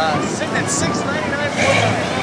Uh, sitting at 699.49.